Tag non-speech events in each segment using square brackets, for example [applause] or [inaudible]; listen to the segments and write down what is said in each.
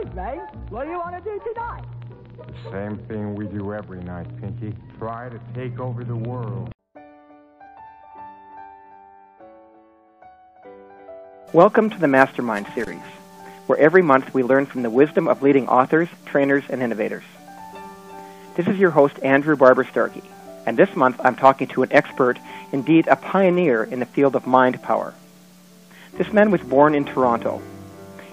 Excuse me, what do you want to do tonight? The same thing we do every night, Pinky. Try to take over the world. Welcome to the Mastermind series, where every month we learn from the wisdom of leading authors, trainers, and innovators. This is your host, Andrew Barber Starkey, and this month I'm talking to an expert, indeed a pioneer in the field of mind power. This man was born in Toronto.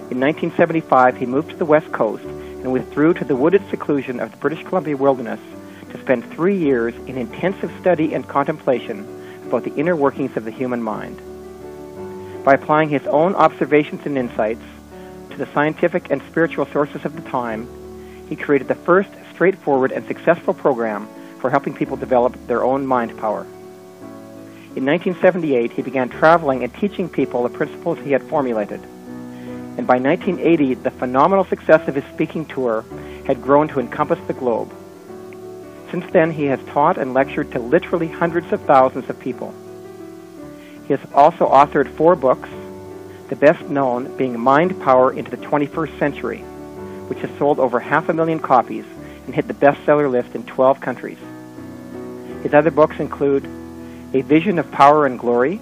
In 1975, he moved to the West Coast and withdrew to the wooded seclusion of the British Columbia wilderness to spend three years in intensive study and contemplation about the inner workings of the human mind by applying his own observations and insights to the scientific and spiritual sources of the time, he created the first straightforward and successful program for helping people develop their own mind power. In 1978, he began traveling and teaching people the principles he had formulated. And by 1980, the phenomenal success of his speaking tour had grown to encompass the globe. Since then, he has taught and lectured to literally hundreds of thousands of people. He has also authored four books, the best known being Mind Power into the 21st Century, which has sold over half a million copies and hit the bestseller list in 12 countries. His other books include A Vision of Power and Glory,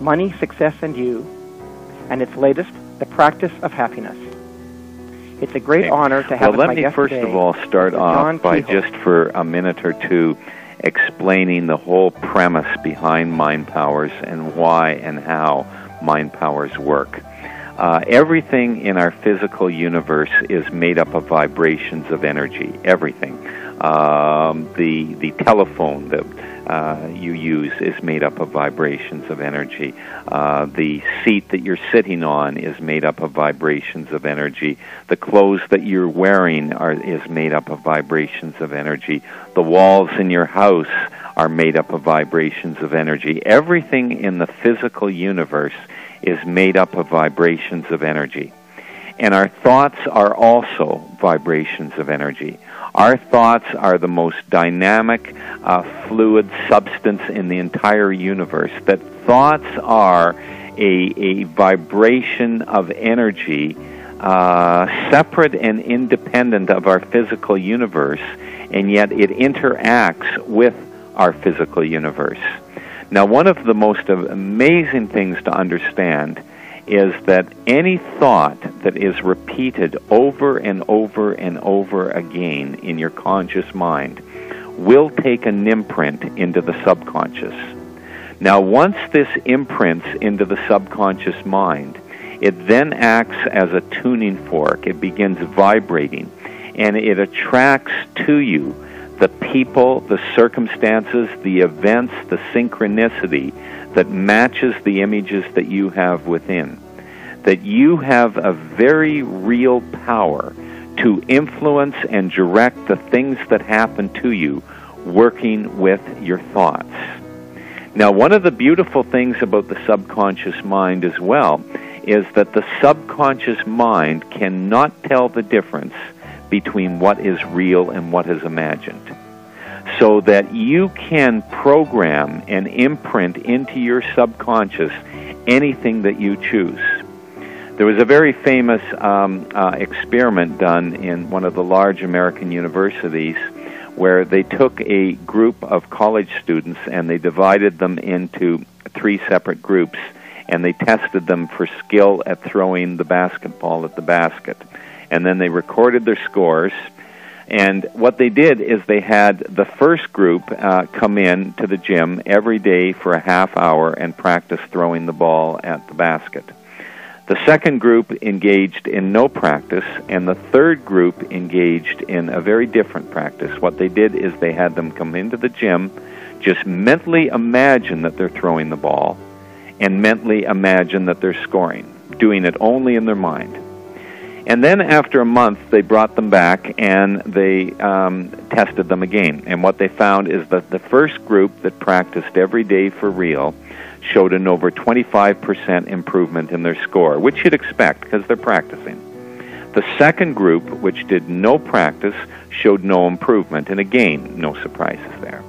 Money, Success, and You, and its latest, The Practice of Happiness. It's a great okay. honor to have you. well, let me first today, of all start off by just for a minute or two explaining the whole premise behind mind powers and why and how mind powers work. Uh, everything in our physical universe is made up of vibrations of energy. Everything. Um, the the telephone that uh, you use is made up of vibrations of energy. Uh, the seat that you're sitting on is made up of vibrations of energy. The clothes that you're wearing are is made up of vibrations of energy. The walls in your house are made up of vibrations of energy. Everything in the physical universe is made up of vibrations of energy. And our thoughts are also vibrations of energy. Our thoughts are the most dynamic, uh, fluid substance in the entire universe. That thoughts are a, a vibration of energy uh, separate and independent of our physical universe, and yet it interacts with our physical universe. Now, one of the most amazing things to understand is that any thought that is repeated over and over and over again in your conscious mind will take an imprint into the subconscious. Now, once this imprints into the subconscious mind, it then acts as a tuning fork. It begins vibrating and it attracts to you the people, the circumstances, the events, the synchronicity that matches the images that you have within. That you have a very real power to influence and direct the things that happen to you working with your thoughts. Now, one of the beautiful things about the subconscious mind as well is that the subconscious mind cannot tell the difference between what is real and what is imagined. So that you can program and imprint into your subconscious anything that you choose. There was a very famous um, uh, experiment done in one of the large American universities where they took a group of college students and they divided them into three separate groups and they tested them for skill at throwing the basketball at the basket. And then they recorded their scores. And what they did is they had the first group uh, come in to the gym every day for a half hour and practice throwing the ball at the basket. The second group engaged in no practice, and the third group engaged in a very different practice. What they did is they had them come into the gym, just mentally imagine that they're throwing the ball, and mentally imagine that they're scoring, doing it only in their mind. And then after a month, they brought them back and they um, tested them again. And what they found is that the first group that practiced every day for real showed an over 25% improvement in their score, which you'd expect because they're practicing. The second group, which did no practice, showed no improvement, and again, no surprises there.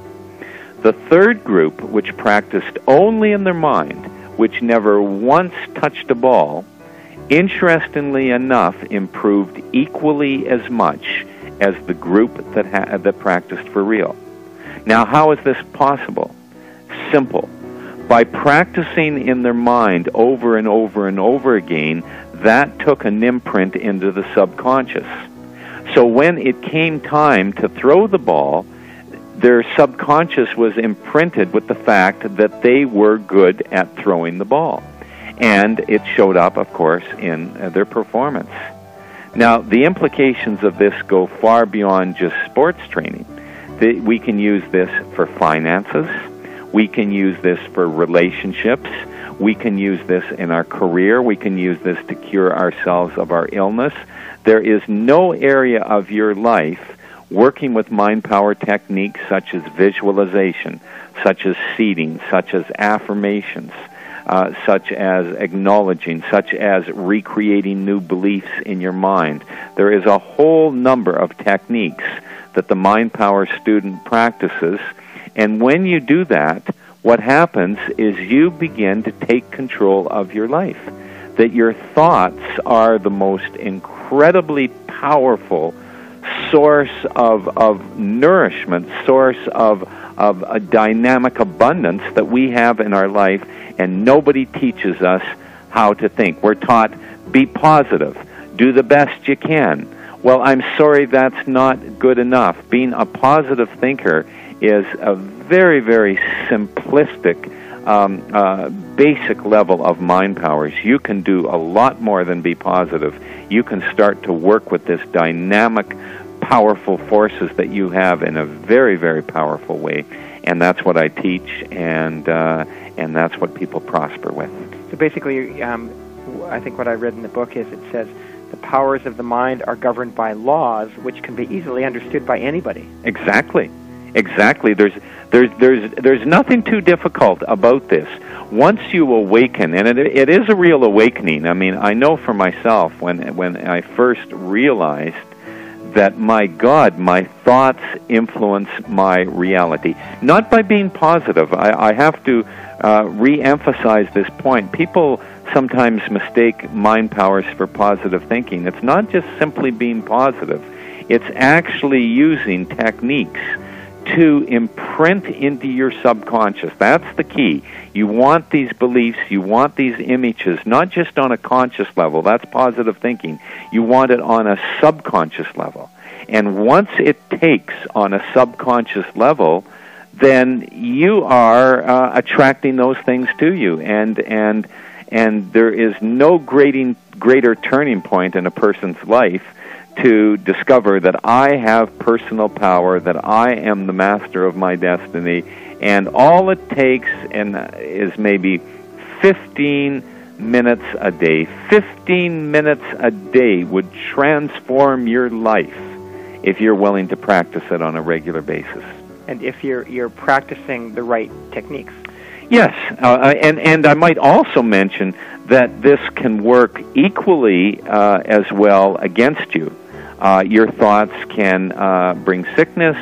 The third group, which practiced only in their mind, which never once touched a ball, interestingly enough, improved equally as much as the group that, ha- that practiced for real. Now, how is this possible? Simple. By practicing in their mind over and over and over again, that took an imprint into the subconscious. So when it came time to throw the ball, their subconscious was imprinted with the fact that they were good at throwing the ball. And it showed up, of course, in uh, their performance. Now, the implications of this go far beyond just sports training. We can use this for finances. We can use this for relationships. We can use this in our career. We can use this to cure ourselves of our illness. There is no area of your life working with mind power techniques such as visualization, such as seating, such as affirmations, uh, such as acknowledging, such as recreating new beliefs in your mind. There is a whole number of techniques that the Mind Power student practices, and when you do that, what happens is you begin to take control of your life. That your thoughts are the most incredibly powerful source of, of nourishment, source of, of a dynamic abundance that we have in our life, and nobody teaches us how to think. We're taught be positive, do the best you can. Well, I'm sorry, that's not good enough. Being a positive thinker is a very, very simplistic, um, uh, basic level of mind powers. You can do a lot more than be positive. You can start to work with this dynamic powerful forces that you have in a very, very powerful way. And that's what I teach, and uh, and that's what people prosper with. So basically, um, I think what I read in the book is it says the powers of the mind are governed by laws which can be easily understood by anybody. Exactly, exactly. There's there's there's there's nothing too difficult about this. Once you awaken, and it, it is a real awakening. I mean, I know for myself when when I first realized that my God, my thoughts influence my reality. Not by being positive. I, I have to uh, re emphasize this point. People sometimes mistake mind powers for positive thinking. It's not just simply being positive, it's actually using techniques to imprint into your subconscious. That's the key. You want these beliefs, you want these images, not just on a conscious level. That's positive thinking. You want it on a subconscious level. And once it takes on a subconscious level, then you are uh, attracting those things to you. And, and, and there is no grading, greater turning point in a person's life to discover that I have personal power, that I am the master of my destiny, and all it takes and is maybe 15 minutes a day. 15 minutes a day would transform your life if you're willing to practice it on a regular basis. And if you're you're practicing the right techniques. Yes, uh, and and I might also mention that this can work equally uh, as well against you. Uh, your thoughts can uh, bring sickness.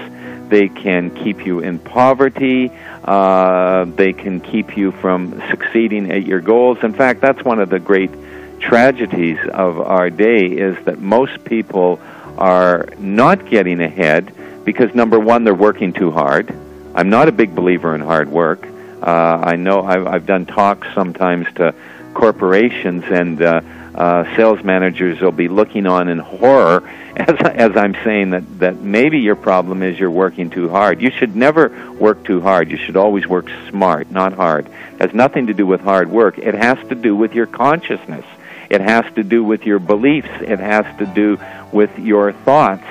They can keep you in poverty. Uh, they can keep you from succeeding at your goals. In fact, that's one of the great tragedies of our day is that most people are not getting ahead because number one, they're working too hard. I'm not a big believer in hard work. Uh, I know I've, I've done talks sometimes to corporations and uh, uh, sales managers will be looking on in horror as, as I'm saying that, that maybe your problem is you're working too hard. You should never work too hard. You should always work smart, not hard. It has nothing to do with hard work. It has to do with your consciousness. It has to do with your beliefs. It has to do with your thoughts.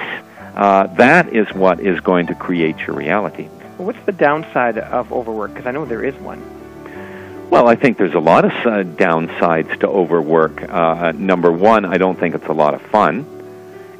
Uh, that is what is going to create your reality. Well, what's the downside of overwork? Because I know there is one. Well, I think there's a lot of uh, downsides to overwork. Uh, number one, I don't think it's a lot of fun,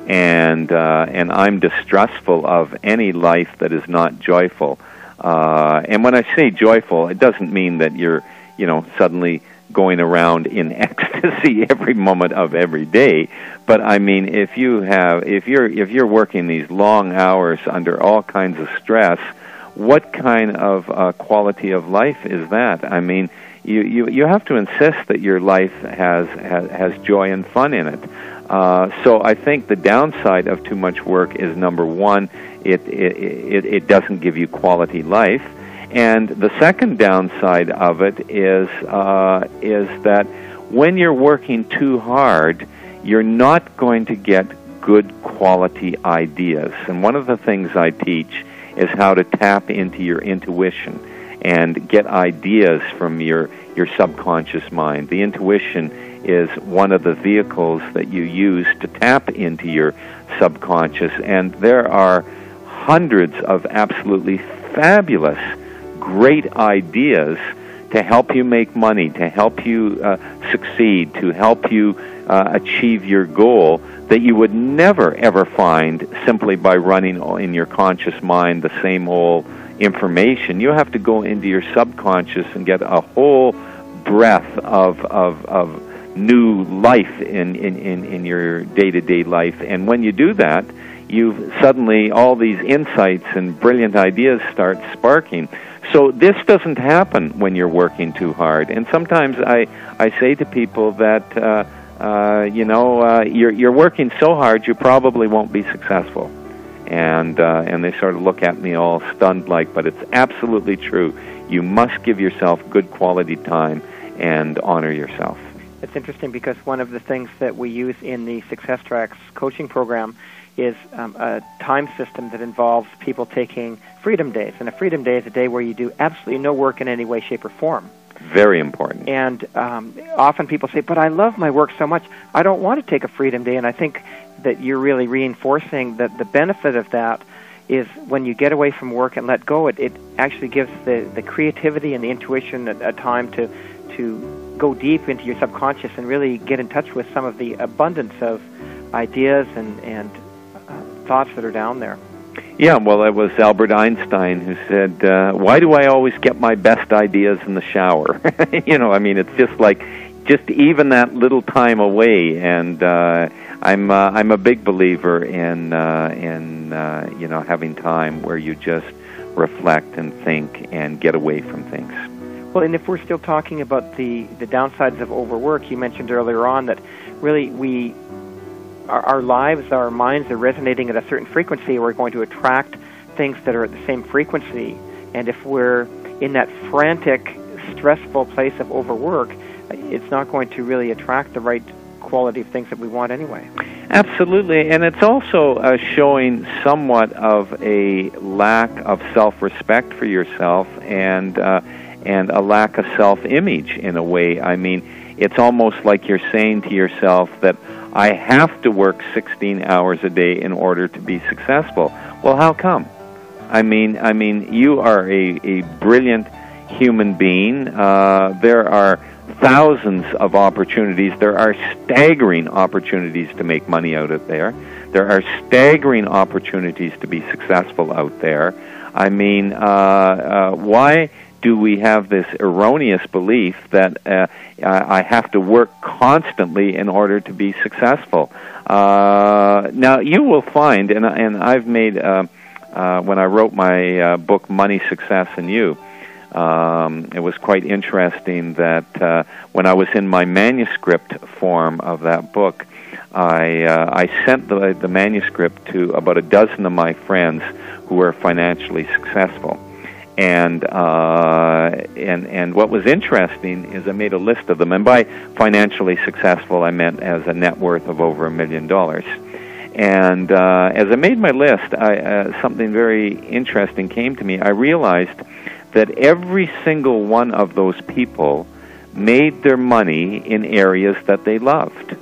and uh, and I'm distrustful of any life that is not joyful. Uh, and when I say joyful, it doesn't mean that you're you know suddenly going around in [laughs] ecstasy every moment of every day but i mean if you have if you're if you're working these long hours under all kinds of stress what kind of uh, quality of life is that i mean you, you, you have to insist that your life has, has, has joy and fun in it. Uh, so I think the downside of too much work is number one, it, it, it, it doesn't give you quality life. And the second downside of it is, uh, is that when you're working too hard, you're not going to get good quality ideas. And one of the things I teach is how to tap into your intuition and get ideas from your, your subconscious mind. The intuition is one of the vehicles that you use to tap into your subconscious, and there are hundreds of absolutely fabulous, great ideas to help you make money, to help you uh, succeed, to help you uh, achieve your goal that you would never ever find simply by running in your conscious mind the same old information. You have to go into your subconscious and get a whole breath of of, of new life in, in, in, in your day to day life. And when you do that, you've suddenly all these insights and brilliant ideas start sparking. So this doesn't happen when you're working too hard. And sometimes I, I say to people that, uh, uh, you know, uh, you're, you're working so hard you probably won't be successful. And, uh, and they sort of look at me all stunned like, but it's absolutely true. You must give yourself good quality time and honor yourself. It's interesting because one of the things that we use in the Success Tracks coaching program is um, a time system that involves people taking freedom days. And a freedom day is a day where you do absolutely no work in any way, shape, or form. Very important. And um, often people say, but I love my work so much, I don't want to take a freedom day. And I think that you're really reinforcing that the benefit of that is when you get away from work and let go, it, it actually gives the, the creativity and the intuition a, a time to, to go deep into your subconscious and really get in touch with some of the abundance of ideas and, and uh, thoughts that are down there. Yeah, well, it was Albert Einstein who said, uh, "Why do I always get my best ideas in the shower?" [laughs] you know, I mean, it's just like just even that little time away, and uh, I'm uh, I'm a big believer in uh, in uh, you know having time where you just reflect and think and get away from things. Well, and if we're still talking about the, the downsides of overwork, you mentioned earlier on that really we our, our lives, our minds are resonating at a certain frequency. We're going to attract things that are at the same frequency. And if we're in that frantic, stressful place of overwork, it's not going to really attract the right quality of things that we want anyway. Absolutely, and it's also uh, showing somewhat of a lack of self-respect for yourself and. Uh, and a lack of self image in a way. I mean, it's almost like you're saying to yourself that I have to work 16 hours a day in order to be successful. Well, how come? I mean, I mean, you are a, a brilliant human being. Uh, there are thousands of opportunities. There are staggering opportunities to make money out of there. There are staggering opportunities to be successful out there. I mean, uh, uh, why do we have this erroneous belief that uh, I have to work constantly in order to be successful? Uh, now, you will find, and, and I've made, uh, uh, when I wrote my uh, book, Money, Success, and You, um, it was quite interesting that uh, when I was in my manuscript form of that book, I, uh, I sent the, the manuscript to about a dozen of my friends who were financially successful and uh, and and what was interesting is I made a list of them, and by financially successful I meant as a net worth of over a million dollars. And uh, as I made my list, I, uh, something very interesting came to me. I realized that every single one of those people made their money in areas that they loved.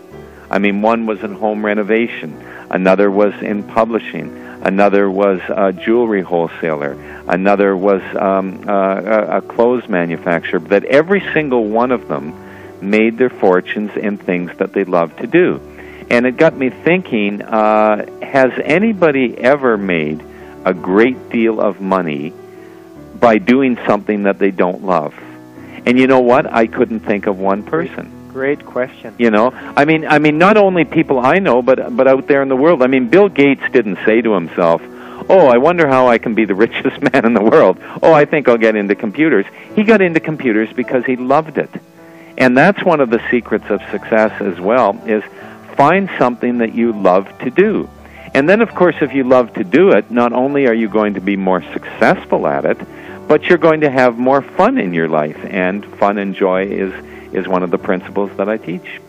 I mean, one was in home renovation, another was in publishing, another was a jewelry wholesaler, another was um, uh, a clothes manufacturer, that every single one of them made their fortunes in things that they loved to do. And it got me thinking uh, has anybody ever made a great deal of money by doing something that they don't love? And you know what? I couldn't think of one person. Great question. You know, I mean, I mean, not only people I know, but but out there in the world. I mean, Bill Gates didn't say to himself, Oh, I wonder how I can be the [laughs] richest man in the world. Oh, I think I'll get into computers. He got into computers because he loved it. And that's one of the secrets of success as well is find something that you love to do. And then of course if you love to do it, not only are you going to be more successful at it, but you're going to have more fun in your life and fun and joy is is one of the principles that I teach.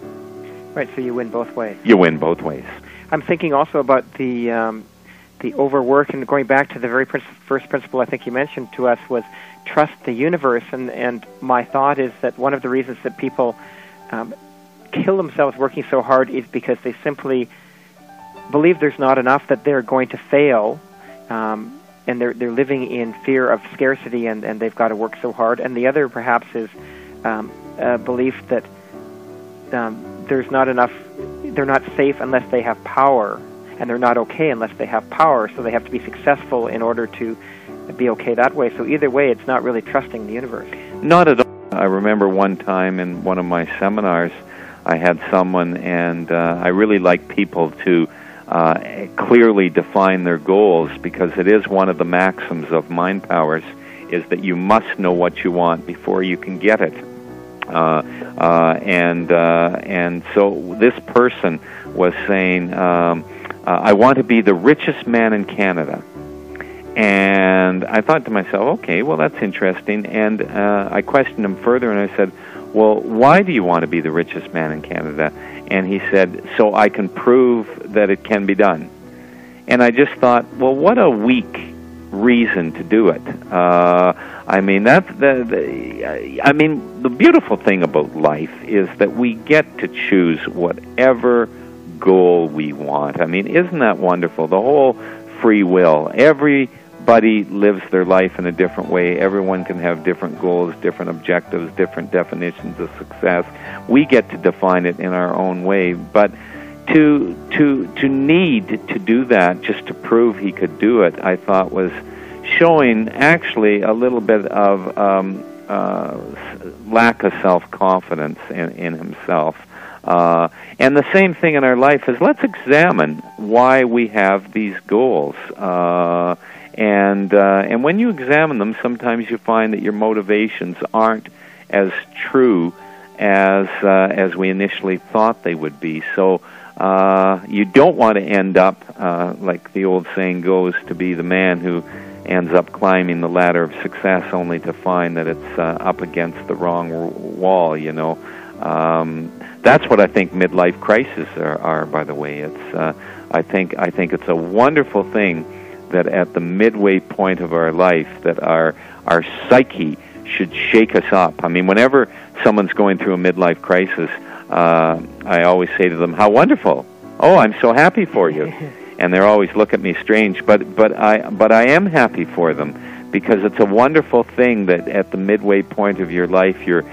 Right, so you win both ways. You win both ways. I'm thinking also about the um, the overwork and going back to the very pr- first principle I think you mentioned to us was trust the universe. And and my thought is that one of the reasons that people um, kill themselves working so hard is because they simply believe there's not enough that they're going to fail. Um, and they're they're living in fear of scarcity and, and they've got to work so hard. And the other perhaps is um, a belief that um, there's not enough, they're not safe unless they have power, and they're not okay unless they have power. So they have to be successful in order to be okay that way. So either way, it's not really trusting the universe. Not at all. I remember one time in one of my seminars, I had someone, and uh, I really like people to uh, clearly define their goals because it is one of the maxims of mind powers is that you must know what you want before you can get it. Uh, uh, and uh, and so this person was saying, um, "I want to be the richest man in Canada." And I thought to myself, "Okay, well that's interesting." And uh, I questioned him further, and I said, "Well, why do you want to be the richest man in Canada?" And he said, "So I can prove that it can be done." And I just thought, "Well, what a weak reason to do it." Uh, I mean that the, the I mean the beautiful thing about life is that we get to choose whatever goal we want. I mean, isn't that wonderful? The whole free will. Everybody lives their life in a different way. Everyone can have different goals, different objectives, different definitions of success. We get to define it in our own way, but to to to need to do that just to prove he could do it, I thought was showing actually a little bit of um, uh, lack of self confidence in, in himself. Uh, and the same thing in our life is let's examine why we have these goals. Uh, and uh, and when you examine them, sometimes you find that your motivations aren't as true as uh, as we initially thought they would be. So uh, you don't want to end up uh, like the old saying goes to be the man who ends up climbing the ladder of success only to find that it's uh, up against the wrong wall. You know, um, that's what I think midlife crises are, are. By the way, it's uh, I think I think it's a wonderful thing that at the midway point of our life that our our psyche should shake us up. I mean, whenever someone's going through a midlife crisis, uh, I always say to them, "How wonderful! Oh, I'm so happy for you." [laughs] and they always look at me strange. But but I but I am happy for them because it's a wonderful thing that at the midway point of your life, your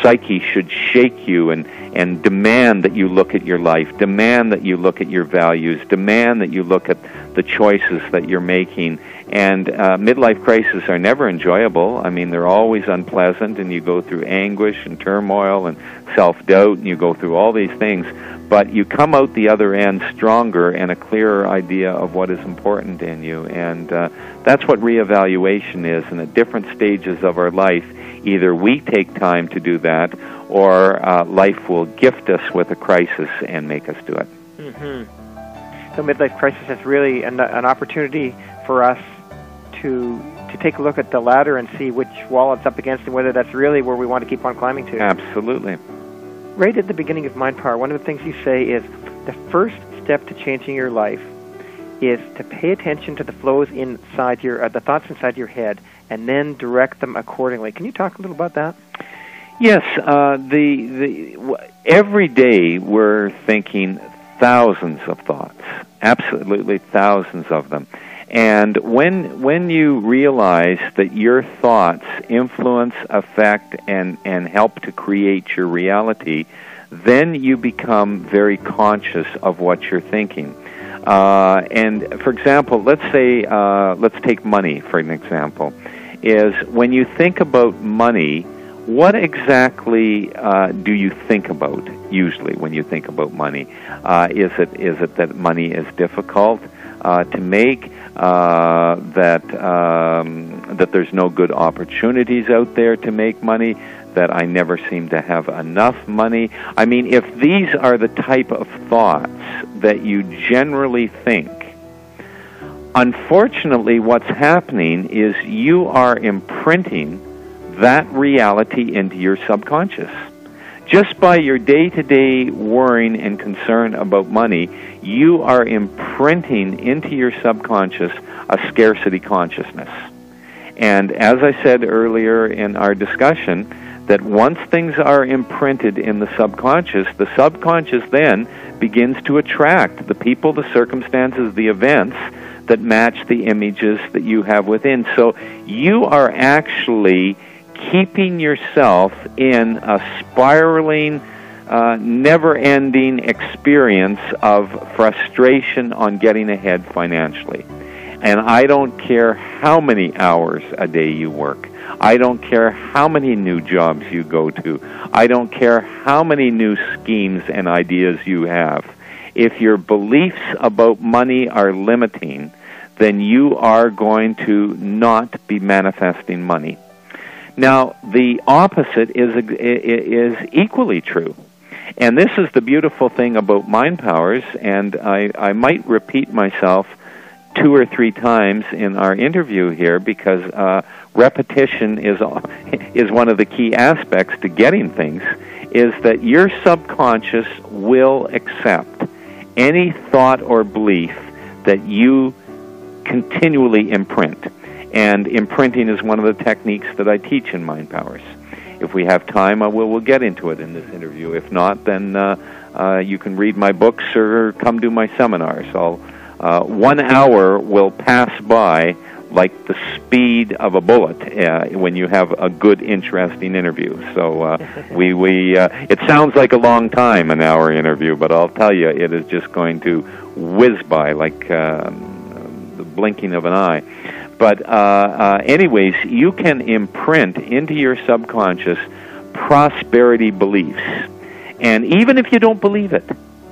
psyche should shake you and and demand that you look at your life, demand that you look at your values, demand that you look at the choices that you're making. And uh, midlife crises are never enjoyable. I mean, they're always unpleasant, and you go through anguish and turmoil and self doubt, and you go through all these things but you come out the other end stronger and a clearer idea of what is important in you. And uh, that's what reevaluation is. And at different stages of our life, either we take time to do that, or uh, life will gift us with a crisis and make us do it. Mm-hmm. So midlife crisis is really an, an opportunity for us to to take a look at the ladder and see which wall it's up against and whether that's really where we want to keep on climbing to. Absolutely right at the beginning of Mind Power, one of the things you say is the first step to changing your life is to pay attention to the flows inside your, uh, the thoughts inside your head, and then direct them accordingly. Can you talk a little about that? Yes, uh, the the every day we're thinking thousands of thoughts, absolutely thousands of them. And when when you realize that your thoughts influence, affect, and and help to create your reality, then you become very conscious of what you're thinking. Uh, and for example, let's say uh, let's take money for an example. Is when you think about money, what exactly uh, do you think about usually when you think about money? Uh, is it is it that money is difficult? uh, to make, uh, that um, that there's no good opportunities out there to make money, that I never seem to have enough money. I mean, if these are the type of thoughts that you generally think, unfortunately, what's happening is you are imprinting that reality into your subconscious. Just by your day to day worrying and concern about money, you are imprinting into your subconscious a scarcity consciousness. And as I said earlier in our discussion, that once things are imprinted in the subconscious, the subconscious then begins to attract the people, the circumstances, the events that match the images that you have within. So you are actually keeping yourself in a spiraling, uh, never ending experience of frustration on getting ahead financially. And I don't care how many hours a day you work. I don't care how many new jobs you go to. I don't care how many new schemes and ideas you have. If your beliefs about money are limiting, then you are going to not be manifesting money. Now, the opposite is is equally true. And this is the beautiful thing about mind powers, and I, I might repeat myself two or three times in our interview here because uh, repetition is [laughs] is one of the key aspects to getting things. Is that your subconscious will accept any thought or belief that you continually imprint. And imprinting is one of the techniques that I teach in Mind Powers. If we have time, I will we'll get into it in this interview. If not, then uh, uh, you can read my books or come do my seminars. I'll uh, one hour will pass by like the speed of a bullet uh, when you have a good, interesting interview. So uh, [laughs] we we uh, it sounds like a long time, an hour interview, but I'll tell you, it is just going to whiz by like um, the blinking of an eye. But uh, uh, anyways, you can imprint into your subconscious prosperity beliefs, and even if you don't believe it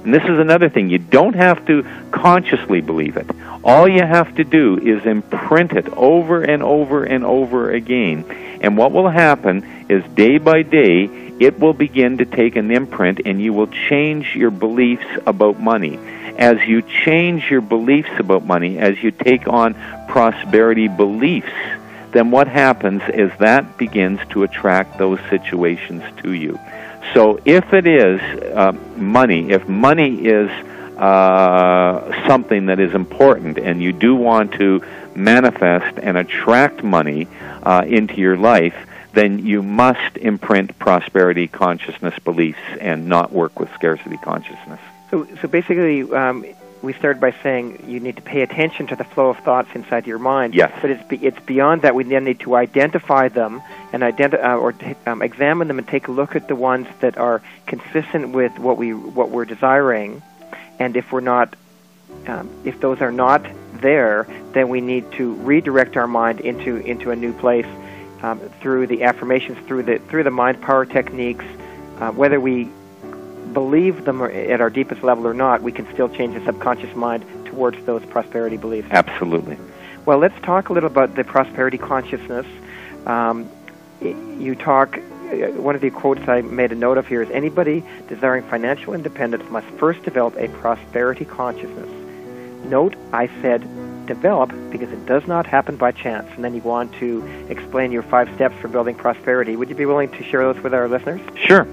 and this is another thing. You don't have to consciously believe it. All you have to do is imprint it over and over and over again. And what will happen is day by day, it will begin to take an imprint and you will change your beliefs about money. As you change your beliefs about money, as you take on prosperity beliefs, then what happens is that begins to attract those situations to you. So if it is uh, money, if money is uh, something that is important and you do want to manifest and attract money uh, into your life, then you must imprint prosperity consciousness beliefs and not work with scarcity consciousness. So, so basically, um, we started by saying you need to pay attention to the flow of thoughts inside your mind. Yes. But it's be, it's beyond that. We then need to identify them and identi- uh, or t- um, examine them and take a look at the ones that are consistent with what we what we're desiring. And if we're not, um, if those are not there, then we need to redirect our mind into into a new place um, through the affirmations, through the through the mind power techniques. Uh, whether we believe them at our deepest level or not, we can still change the subconscious mind towards those prosperity beliefs. Absolutely. Well, let's talk a little about the prosperity consciousness. Um, you talk. Uh, one of the quotes I made a note of here is anybody desiring financial independence must first develop a prosperity consciousness. Note I said develop because it does not happen by chance. And then you go on to explain your five steps for building prosperity. Would you be willing to share those with our listeners? Sure.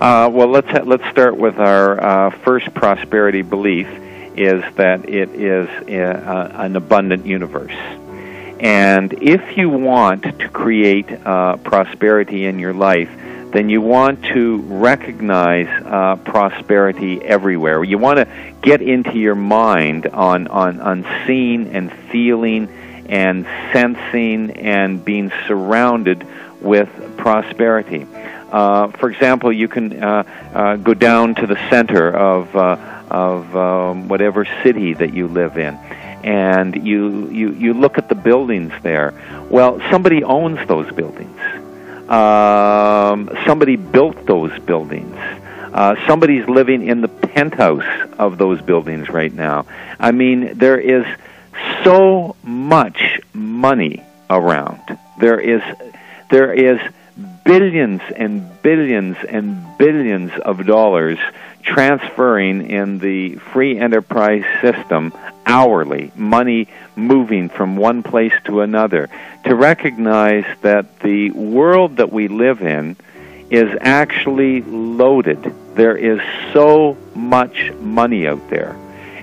Uh, well, let's ha- let's start with our uh, first prosperity belief is that it is a, uh, an abundant universe. And if you want to create uh, prosperity in your life, then you want to recognize uh, prosperity everywhere. You want to get into your mind on, on, on seeing and feeling and sensing and being surrounded with prosperity. Uh, for example, you can uh, uh, go down to the center of uh, of um, whatever city that you live in, and you, you you look at the buildings there. Well, somebody owns those buildings. Um, somebody built those buildings. Uh, somebody's living in the penthouse of those buildings right now. I mean, there is so much money around. There is there is billions and billions and billions of dollars transferring in the free enterprise system hourly, money moving from one place to another, to recognize that the world that we live in is actually loaded. There is so much money out there.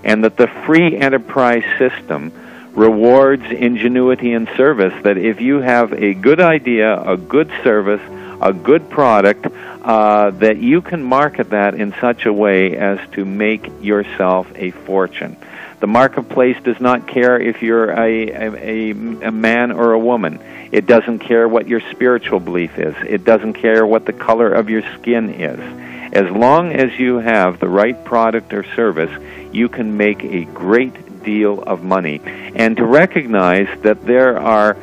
And that the free enterprise system rewards ingenuity and service. That if you have a good idea, a good service, a good product, uh, that you can market that in such a way as to make yourself a fortune. The marketplace does not care if you're a, a, a, man or a woman. It doesn't care what your spiritual belief is. It doesn't care what the color of your skin is. As long as you have the right product or service, you can make a great deal of money. And to recognize that there are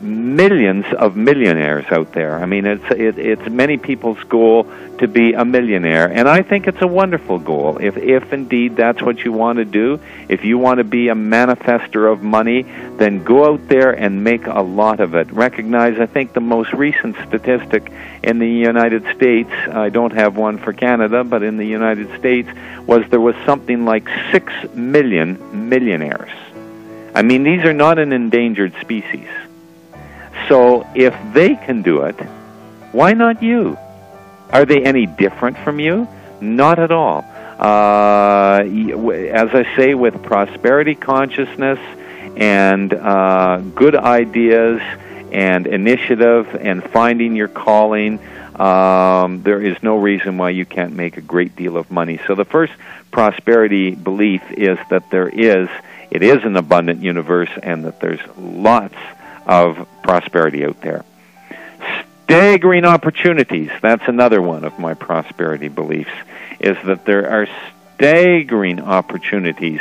millions of millionaires out there. I mean, it's it, it's many people's goal to be a millionaire, and I think it's a wonderful goal. If if indeed that's what you want to do, if you want to be a manifester of money, then go out there and make a lot of it. Recognize, I think the most recent statistic in the United States, I don't have one for Canada, but in the United States was there was something like 6 million millionaires. I mean, these are not an endangered species. So if they can do it, why not you? Are they any different from you? Not at all. Uh, as I say, with prosperity consciousness and uh, good ideas and initiative and finding your calling, um, there is no reason why you can't make a great deal of money. So the first prosperity belief is that there is, it is an abundant universe and that there's lots of prosperity out there. Staggering opportunities, that's another one of my prosperity beliefs, is that there are staggering opportunities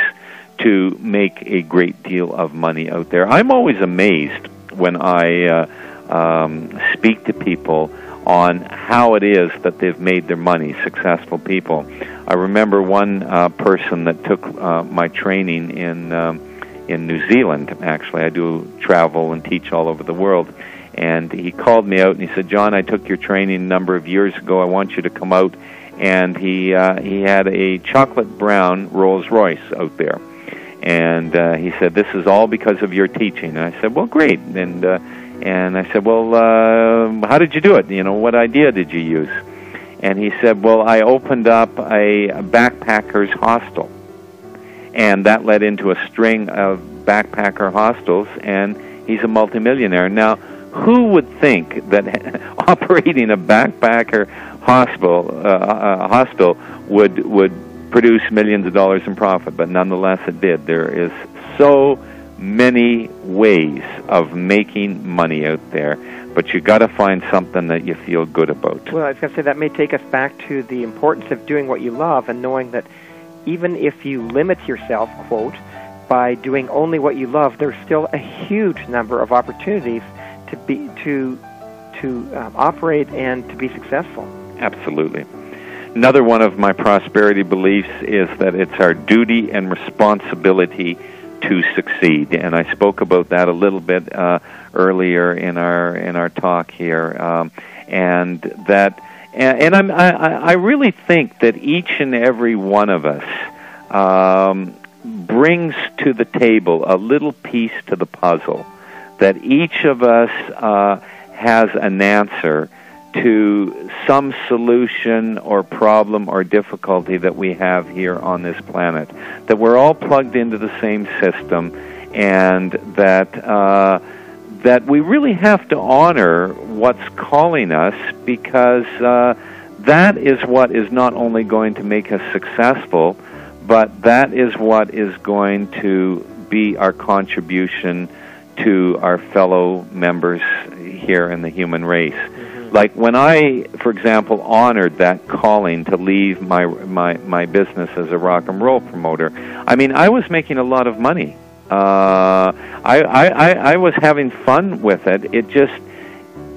to make a great deal of money out there. I'm always amazed when I uh, um, speak to people on how it is that they've made their money, successful people. I remember one uh, person that took uh, my training in. Um, in New Zealand. Actually, I do travel and teach all over the world. And he called me out and he said, "John, I took your training a number of years ago. I want you to come out." And he uh, he had a chocolate brown Rolls Royce out there, and uh, he said, "This is all because of your teaching." And I said, "Well, great." And uh, and I said, "Well, uh, how did you do it? You know, what idea did you use?" And he said, "Well, I opened up a, a backpackers hostel." And that led into a string of backpacker hostels, and he's a multimillionaire. Now, who would think that [laughs] operating a backpacker hospital uh, uh, hospital would would produce millions of dollars in profit? But nonetheless, it did. There is so many ways of making money out there, but you got to find something that you feel good about. Well, I was going to say that may take us back to the importance of doing what you love and knowing that even if you limit yourself, quote, by doing only what you love, there's still a huge number of opportunities to be to to um, operate and to be successful. Absolutely. Another one of my prosperity beliefs is that it's our duty and responsibility to succeed, and I spoke about that a little bit uh, earlier in our in our talk here, um, and that and, and I'm, I, I really think that each and every one of us um, brings to the table a little piece to the puzzle. That each of us uh, has an answer to some solution or problem or difficulty that we have here on this planet. That we're all plugged into the same system, and that. Uh, that we really have to honor what's calling us because uh, that is what is not only going to make us successful, but that is what is going to be our contribution to our fellow members here in the human race. Mm-hmm. Like when I, for example, honored that calling to leave my my my business as a rock and roll promoter. I mean, I was making a lot of money uh, I, I, I was having fun with it. It just,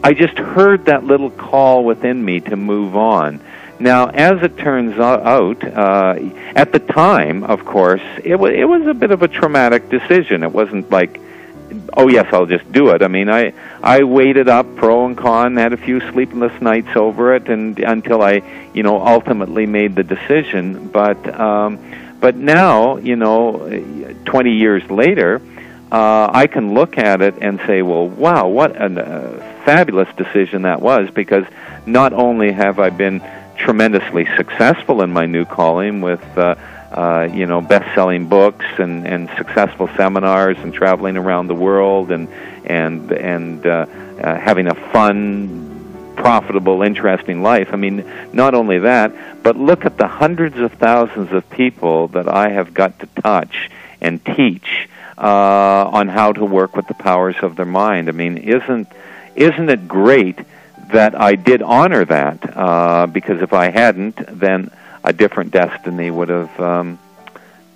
I just heard that little call within me to move on, Now, as it turns out, uh, at the time, of course, it was it was a bit of a traumatic decision. It wasn't like, oh yes, I'll just do it. I mean, I I waited up pro and con, had a few sleepless nights over it, and until I, you know, ultimately made the decision. But um, but now, you know, 20 years later, uh, I can look at it and say, well, wow, what a uh, fabulous decision that was, because not only have I been tremendously successful in my new calling with uh, uh, you know best-selling books and, and successful seminars and traveling around the world and and and uh, uh, having a fun, profitable, interesting life. I mean, not only that, but look at the hundreds of thousands of people that I have got to touch and teach uh, on how to work with the powers of their mind. I mean, isn't isn't it great? that I did honor that uh, because if I hadn't, then a different destiny would have um,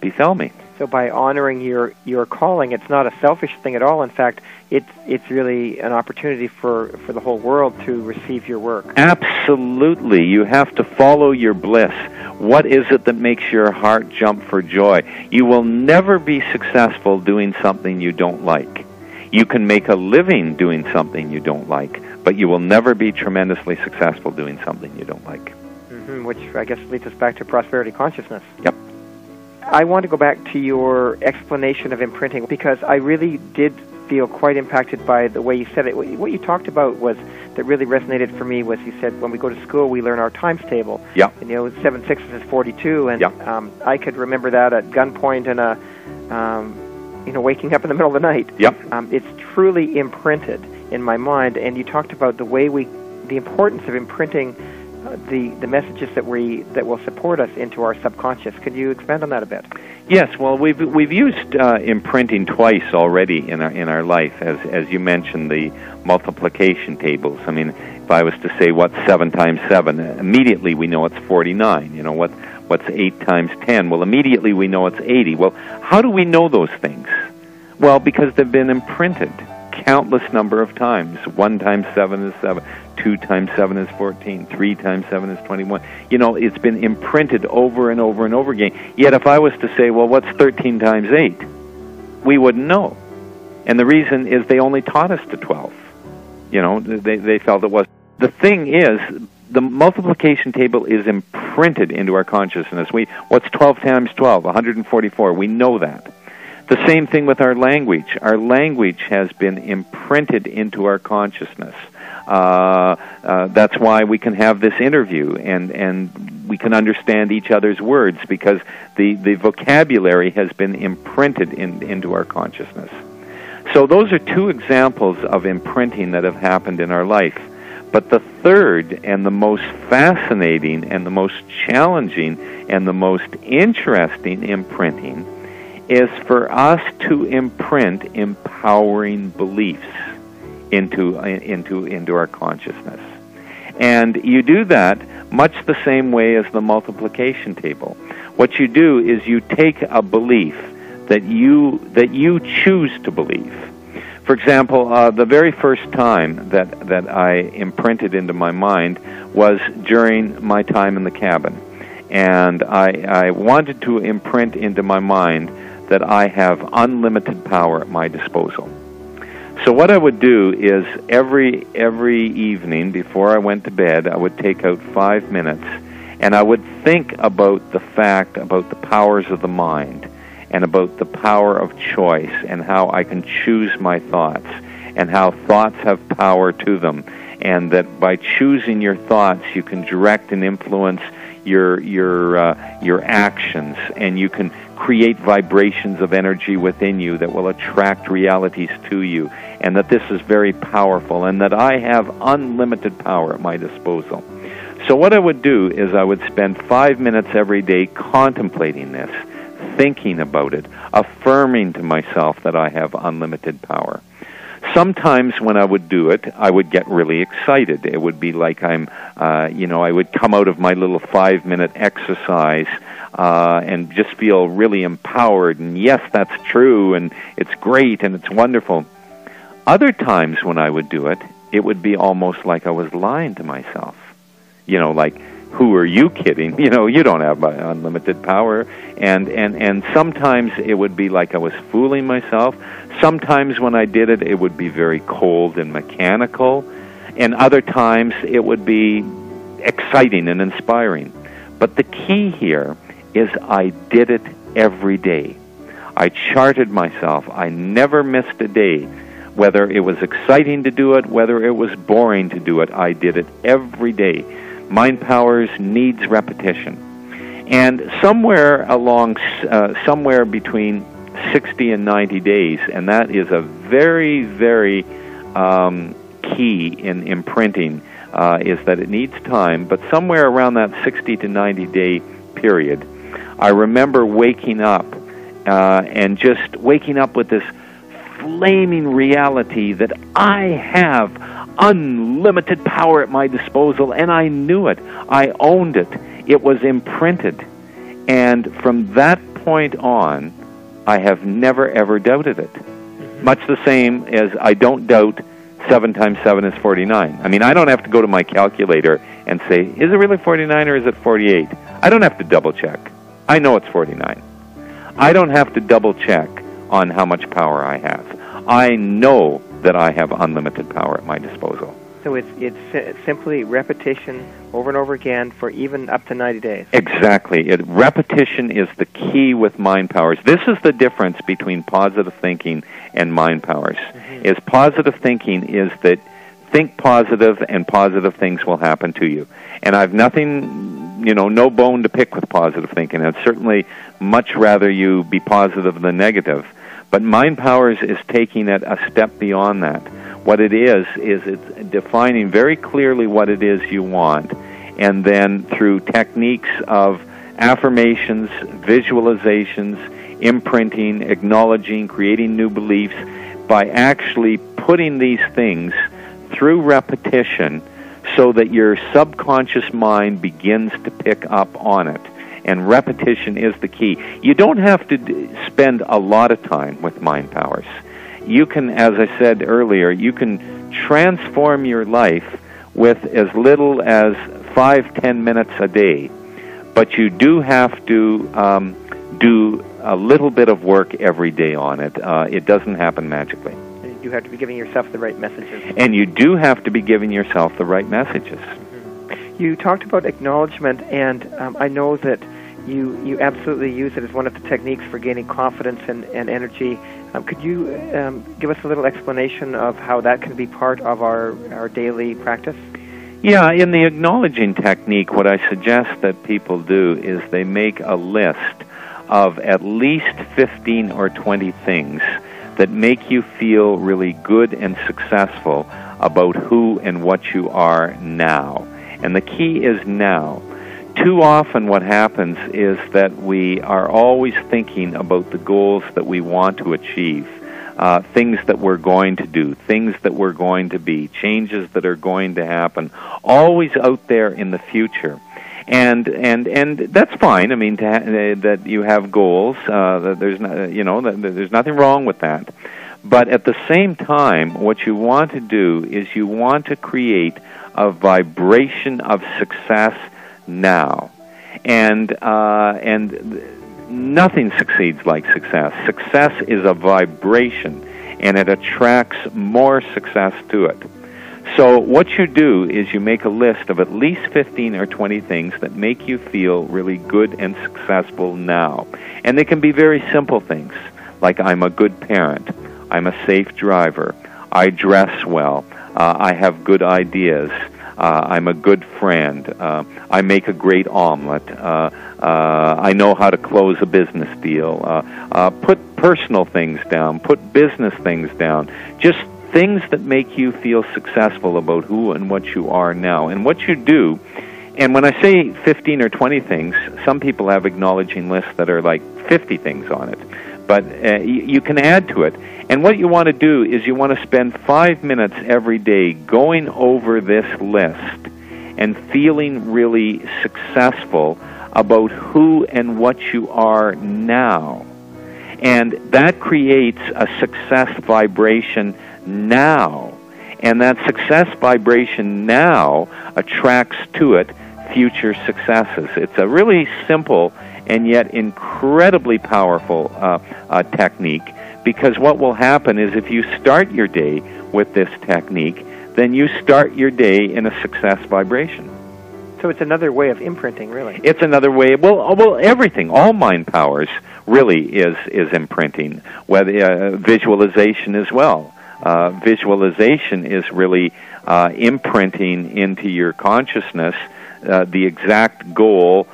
befell me. So by honoring your your calling, it's not a selfish thing at all. In fact, it's it's really an opportunity for for the whole world to receive your work. Absolutely, you have to follow your bliss. What is it that makes your heart jump for joy? You will never be successful doing something you don't like. You can make a living doing something you don't like but you will never be tremendously successful doing something you don't like. Mm-hmm, which I guess leads us back to prosperity consciousness. Yep. I want to go back to your explanation of imprinting because I really did feel quite impacted by the way you said it. What you talked about was that really resonated for me was you said when we go to school we learn our times table. Yeah. And you know seven sixes is forty two, and yep. um, I could remember that at gunpoint and a, um, you know, waking up in the middle of the night. Yep. Um, it's truly imprinted in my mind. And you talked about the way we, the importance of imprinting uh, the the messages that we that will support us into our subconscious. Could you expand on that a bit? Yes. Well, we've we've used uh, imprinting twice already in our in our life, as as you mentioned the multiplication tables. I mean, if I was to say what's seven times seven, immediately we know it's forty nine. You know what what's eight times ten? Well, immediately we know it's eighty. Well, how do we know those things? Well, because they've been imprinted countless number of times. One times seven is seven. Two times seven is fourteen. Three times seven is twenty-one. You know, it's been imprinted over and over and over again. Yet, if I was to say, "Well, what's thirteen times eight?" we wouldn't know. And the reason is they only taught us to twelve. You know, they they felt it was. The thing is, the multiplication table is imprinted into our consciousness. We what's 12 times 12? 144. We know that. The same thing with our language. Our language has been imprinted into our consciousness. Uh, uh, that's why we can have this interview and, and we can understand each other's words because the, the vocabulary has been imprinted in, into our consciousness. So, those are two examples of imprinting that have happened in our life. But the third and the most fascinating and the most challenging and the most interesting imprinting is for us to imprint empowering beliefs into into into our consciousness. And you do that much the same way as the multiplication table. What you do is you take a belief that you that you choose to believe. For example, uh, the very first time that that I imprinted into my mind was during my time in the cabin, and I I wanted to imprint into my mind that I have unlimited power at my disposal. So what I would do is every every evening before I went to bed, I would take out 5 minutes and I would think about the fact about the powers of the mind and about the power of choice and how I can choose my thoughts and how thoughts have power to them. And that by choosing your thoughts you can direct and influence your your uh, your actions and you can create vibrations of energy within you that will attract realities to you, and that this is very powerful, and that I have unlimited power at my disposal. So, what I would do is I would spend five minutes every day contemplating this, thinking about it, affirming to myself that I have unlimited power. Sometimes when I would do it, I would get really excited. It would be like I'm, uh, you know, I would come out of my little five minute exercise uh, and just feel really empowered. And yes, that's true, and it's great, and it's wonderful. Other times when I would do it, it would be almost like I was lying to myself. You know, like, who are you kidding? You know, you don't have unlimited power. And, and, and sometimes it would be like I was fooling myself. Sometimes when I did it, it would be very cold and mechanical. And other times it would be exciting and inspiring. But the key here is I did it every day. I charted myself. I never missed a day. Whether it was exciting to do it, whether it was boring to do it, I did it every day. Mind Powers needs repetition. And somewhere along, uh, somewhere between 60 and 90 days, and that is a very, very um, key in imprinting, uh, is that it needs time, but somewhere around that 60 to 90 day period, I remember waking up uh, and just waking up with this flaming reality that I have unlimited power at my disposal, and I knew it. I owned it. It was imprinted. And from that point on, I have never ever doubted it. Mm-hmm. Much the same as I don't doubt 7 times 7 is 49. I mean, I don't have to go to my calculator and say, is it really 49 or is it 48? I don't have to double check. I know it's 49. I don't have to double check on how much power I have. I know that I have unlimited power at my disposal. So it's it's simply repetition over and over again for even up to 90 days. Exactly. It, repetition is the key with mind powers. This is the difference between positive thinking and mind powers. Mm-hmm. Is positive thinking is that think positive and positive things will happen to you. And I've nothing, you know, no bone to pick with positive thinking. I'd certainly much rather you be positive than negative. But mind powers is taking it a step beyond that. What it is is it's defining very clearly what it is you want, and then through techniques of affirmations, visualizations, imprinting, acknowledging, creating new beliefs, by actually putting these things through repetition so that your subconscious mind begins to pick up on it and repetition is the key. You don't have to spend a lot of time with mind powers. You can, as I said earlier, you can transform your life with as little as five, ten minutes a day. But you do have to um, do a little bit of work every day on it. Uh, it doesn't happen magically. You have to be giving yourself the right messages. And you do have to be giving yourself the right messages. You talked about acknowledgement, and um, I know that you you absolutely use it as one of the techniques for gaining confidence and, and energy. Um, could you um, give us a little explanation of how that can be part of our, our daily practice? Yeah, in the acknowledging technique, what I suggest that people do is they make a list of at least 15 or 20 things that make you feel really good and successful about who and what you are now. And the key is now. Too often, what happens is that we are always thinking about the goals that we want to achieve, uh, things that we're going to do, things that we're going to be, changes that are going to happen, always out there in the future. And and and that's fine. I mean, ha- that you have goals. Uh, that there's no, you know that there's nothing wrong with that. But at the same time, what you want to do is you want to create a vibration of success now, and uh, and nothing succeeds like success. Success is a vibration, and it attracts more success to it. So what you do is you make a list of at least 15 or 20 things that make you feel really good and successful now. And they can be very simple things, like I'm a good parent, I'm a safe driver, I dress well, uh, I have good ideas, uh, I'm a good friend. Uh, I make a great omelet. Uh, uh, I know how to close a business deal. Uh, uh, put personal things down. Put business things down. Just things that make you feel successful about who and what you are now. And what you do, and when I say 15 or 20 things, some people have acknowledging lists that are like 50 things on it. But uh, you, you can add to it. And what you want to do is you want to spend five minutes every day going over this list and feeling really successful about who and what you are now. And that creates a success vibration now. And that success vibration now attracts to it future successes. It's a really simple and yet incredibly powerful uh, uh, technique because what will happen is if you start your day with this technique, then you start your day in a success vibration. So it's another way of imprinting, really. It's another way. Well, well, everything, all mind powers, really is is imprinting. Whether uh, visualization as well. Uh, visualization is really uh, imprinting into your consciousness uh, the exact goal,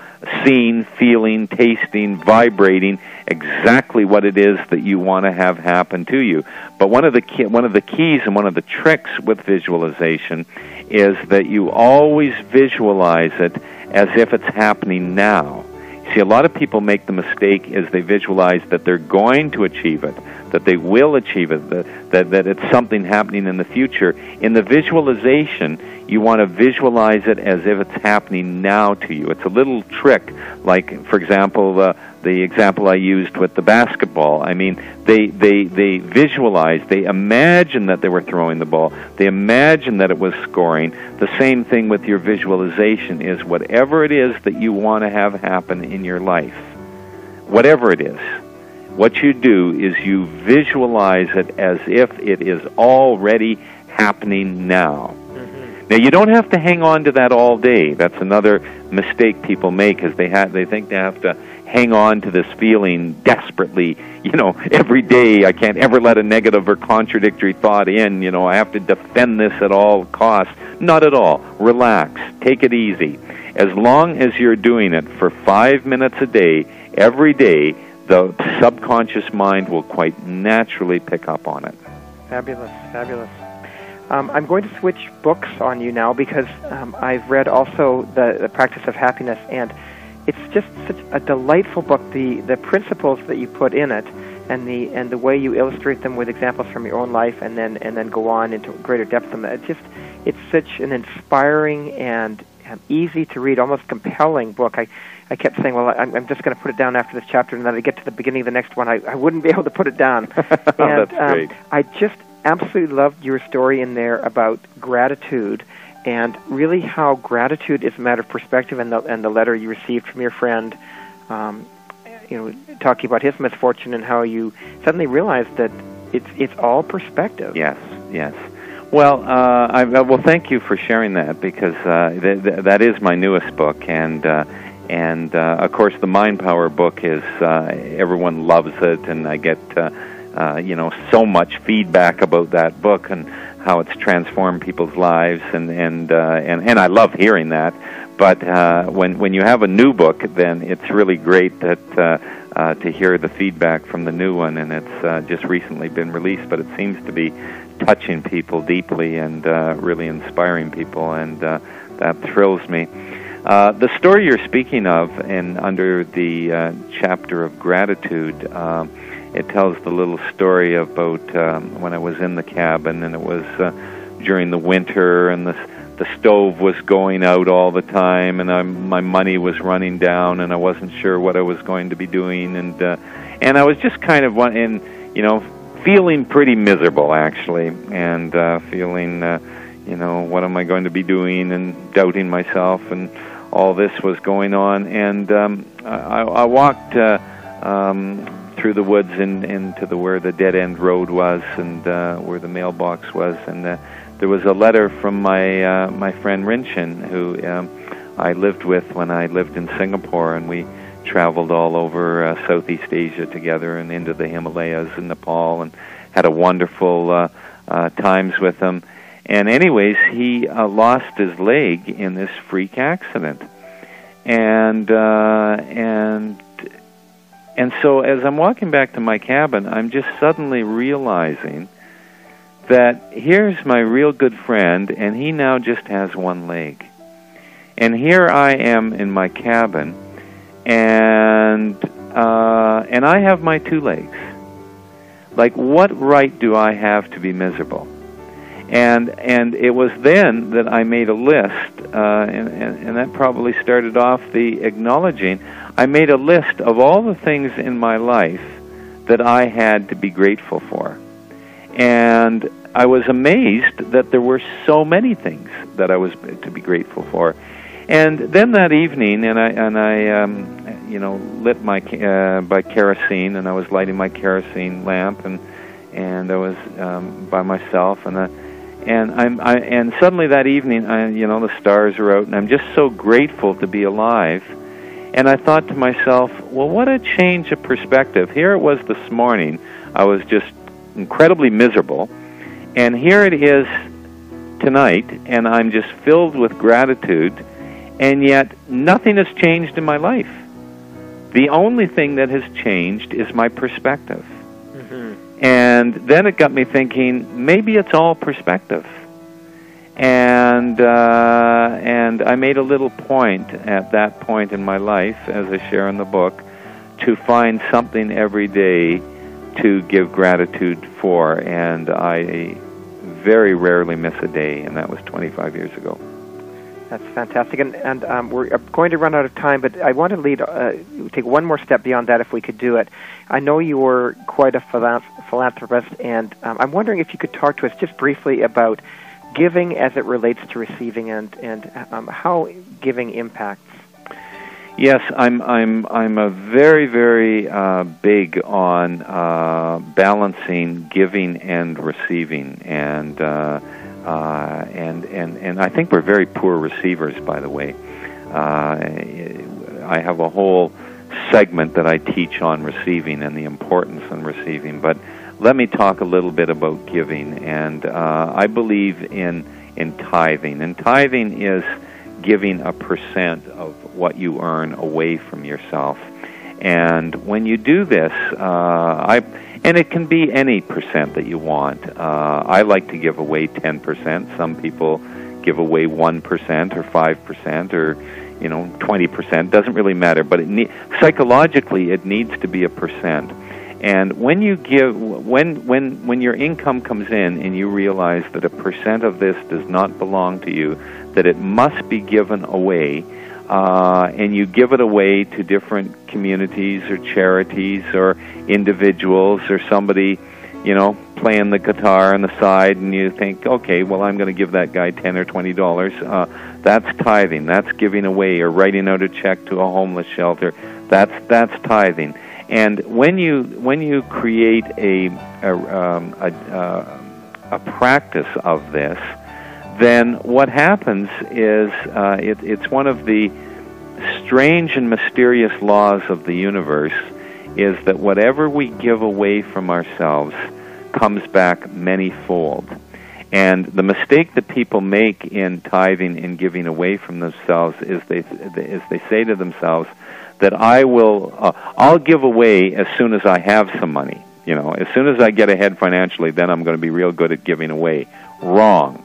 seeing, feeling, tasting, vibrating, exactly what it is that you want to have happen to you. But one of the key, one of the keys and one of the tricks with visualization is that you always visualize it as if it's happening now. See, a lot of people make the mistake as they visualize that they're going to achieve it, that they will achieve it, that, that, that it's something happening in the future. In the visualization, you want to visualize it as if it's happening now to you. It's a little trick, like, for example, uh, the example I used with the basketball. I mean, they, they, they visualized, they imagined that they were throwing the ball, they imagined that it was scoring. The same thing with your visualization is whatever it is that you want to have happen in your life, whatever it is, what you do is you visualize it as if it is already happening now. Mm-hmm. Now you don't have to hang on to that all day. That's another mistake people make is they have they think they have to hang on to this feeling desperately, you know, every day I can't ever let a negative or contradictory thought in, you know, I have to defend this at all costs. Not at all. Relax. Take it easy. As long as you're doing it for 5 minutes a day every day, the subconscious mind will quite naturally pick up on it. Fabulous. Fabulous. Um, I'm going to switch books on you now because um, I've read also the, the Practice of Happiness, and it's just such a delightful book. The the principles that you put in it, and the and the way you illustrate them with examples from your own life, and then and then go on into greater depth. Them. It's just it's such an inspiring and um, easy to read, almost compelling book. I I kept saying, well, I'm, I'm just going to put it down after this chapter, and then I get to the beginning of the next one, I, I wouldn't be [laughs] able to put it down. [laughs] and That's great. Um, I just absolutely loved your story in there about gratitude and really how gratitude is a matter of perspective and the, and the letter you received from your friend um, you know talking about his misfortune and how you suddenly realized that it's it's all perspective. Yes yes. Well uh, I, uh, well thank you for sharing that because uh, th- th- that is my newest book and uh, and uh, of course the mind power book is uh, everyone loves it and I get uh, uh, you know so much feedback about that book and how it's transformed people's lives and and uh, and and I love hearing that. But uh, when when you have a new book, then it's really great that uh, uh, to hear the feedback from the new one, and it's uh, just recently been released. But it seems to be touching people deeply and uh, really inspiring people, and uh, that thrills me. Uh, the story you're speaking of, and under the uh, chapter of gratitude. Uh, it tells the little story about um, when I was in the cabin, and it was uh, during the winter, and the the stove was going out all the time, and I, my money was running down, and I wasn't sure what I was going to be doing, and uh, and I was just kind of in you know, feeling pretty miserable actually, and uh, feeling, uh, you know, what am I going to be doing, and doubting myself, and all this was going on, and um, I, I walked. Uh, um, through the woods and into the where the dead end road was and uh, where the mailbox was, and uh, there was a letter from my uh, my friend Rinchen, who um, I lived with when I lived in Singapore, and we traveled all over uh, Southeast Asia together and into the Himalayas and Nepal, and had a wonderful uh, uh, times with him. And anyways, he uh, lost his leg in this freak accident, and uh, and and so as I'm walking back to my cabin, I'm just suddenly realizing that here's my real good friend, and he now just has one leg. And here I am in my cabin, and uh, and I have my two legs. Like, what right do I have to be miserable? And and it was then that I made a list, uh, and, and and that probably started off the acknowledging I made a list of all the things in my life that I had to be grateful for. And I was amazed that there were so many things that I was to be grateful for. And then that evening, and I and I, um, you know, lit my uh, by kerosene, and I was lighting my kerosene lamp, and and I was um, by myself, and I, and I'm I, and suddenly that evening, I, you know, the stars are out, and I'm just so grateful to be alive. And I thought to myself, well, what a change of perspective. Here it was this morning. I was just incredibly miserable, and here it is tonight, and I'm just filled with gratitude and yet nothing has changed in my life. The only thing that has changed is my perspective. Mm-hmm. And then it got me thinking, maybe it's all perspective. And uh, and I made a little point at that point in my life, as I share in the book, to find something every day to give gratitude for. And I very rarely miss a day, and that was 25 years ago. That's fantastic, and, and um, we're going to run out of time, but I want to lead uh, take one more step beyond that if we could do it. I know you were quite a philanthropist, and um, I'm wondering if you could talk to us just briefly about giving as it relates to receiving and and um, how giving impacts. Yes, I'm I'm I'm a very very uh, big on uh, balancing giving and receiving, and uh, uh, and and and I think we're very poor receivers, by the way. Uh, I have a whole segment that I teach on receiving and the importance in receiving, but let me talk a little bit about giving. And uh, I believe in in tithing, and tithing is giving a percent of what you earn away from yourself. And when you do this, uh, I and it can be any percent that you want. Uh, I like to give away 10%. Some people give away 1% or 5% or you know 20%. Doesn't really matter, but it ne- psychologically it needs to be a percent. And when you give when when when your income comes in and you realize that a percent of this does not belong to you, that it must be given away, uh, and you give it away to different communities or charities or individuals or somebody, you know, playing the guitar on the side, and you think, okay, well, I'm going to give that guy ten or twenty dollars. Uh, that's tithing. That's giving away or writing out a check to a homeless shelter. That's that's tithing. And when you when you create a a, um, a, uh, a practice of this, then what happens is uh, it, it's one of the strange and mysterious laws of the universe is that whatever we give away from ourselves comes back many fold. And the mistake that people make in tithing and giving away from themselves is they is they say to themselves that I will uh, I'll give away as soon as I have some money. You know, as soon as I get ahead financially, then I'm going to be real good at giving away. Wrong.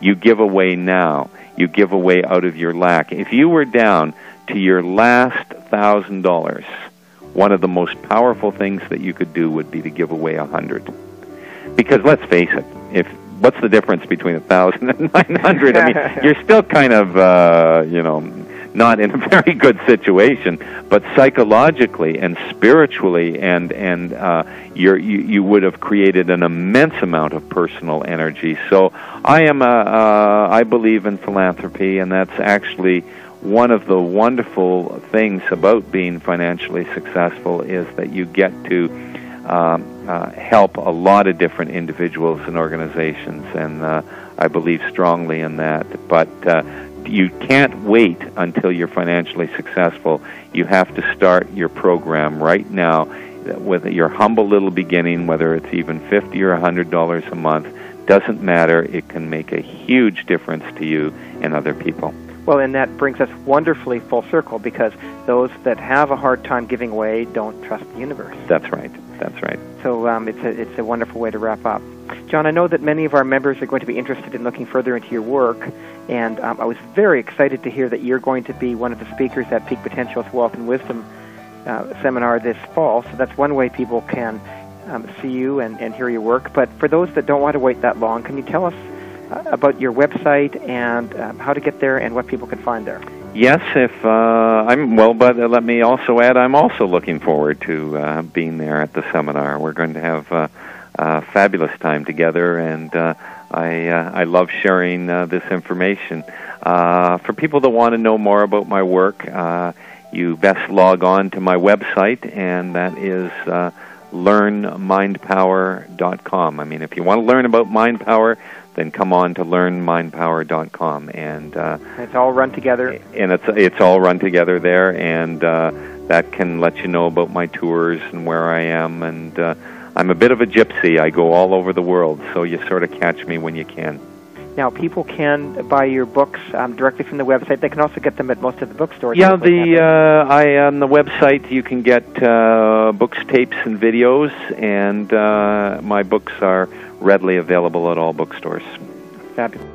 You give away now. You give away out of your lack. If you were down to your last thousand dollars, one of the most powerful things that you could do would be to give away a hundred. Because let's face it, if what's the difference between a thousand [laughs] and nine hundred? I mean, [laughs] you're still kind of uh, you know not in a [laughs] very good situation, but psychologically and spiritually, and and uh, you you would have created an immense amount of personal energy. So I am a, uh, I believe in philanthropy, and that's actually one of the wonderful things about being financially successful is that you get to um, uh, help a lot of different individuals and organizations, and uh, I believe strongly in that. But uh, you can't wait until you're financially successful. You have to start your program right now with your humble little beginning, whether it's even fifty or a hundred dollars a month. Doesn't matter. It can make a huge difference to you and other people. Well, and that brings us wonderfully full circle because those that have a hard time giving away don't trust the universe. That's right. That's right. So um, it's a it's a wonderful way to wrap up. John, I know that many of our members are going to be interested in looking further into your work, and um, I was very excited to hear that you're going to be one of the speakers at Peak Potential's Wealth and Wisdom uh, seminar this fall. So that's one way people can um, see you and, and hear your work. But for those that don't want to wait that long, can you tell us uh, about your website and um, how to get there and what people can find there? Yes, if uh, I'm well, but uh, let me also add, I'm also looking forward to uh, being there at the seminar. We're going to have uh, uh, fabulous time together, and uh, I uh, I love sharing uh, this information. Uh, for people that want to know more about my work, uh, you best log on to my website, and that is uh, learnmindpower.com. I mean, if you want to learn about mind power, then come on to learnmindpower.com, and uh, it's all run together. And it's it's all run together there, and uh, that can let you know about my tours and where I am. And uh, I'm a bit of a gypsy. I go all over the world, so you sort of catch me when you can. Now, people can buy your books um, directly from the website. They can also get them at most of the bookstores. Yeah, the uh, I on the website you can get uh, books, tapes, and videos, and uh, my books are readily available at all bookstores. Fabulous.